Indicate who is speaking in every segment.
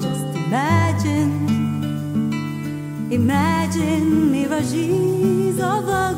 Speaker 1: just imagine Imagine mirages of us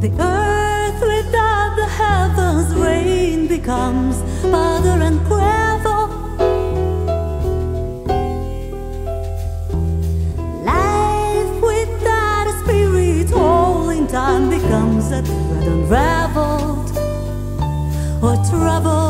Speaker 1: The earth without the heavens, rain becomes powder and gravel. Life without a spirit, in time becomes a thread unraveled or troubled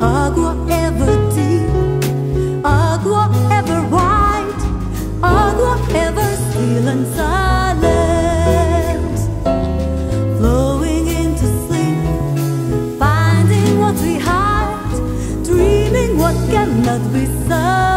Speaker 1: agua ever deep, agua ever wide, agua ever still and silent. Flowing into sleep, finding what we hide, dreaming what cannot be said.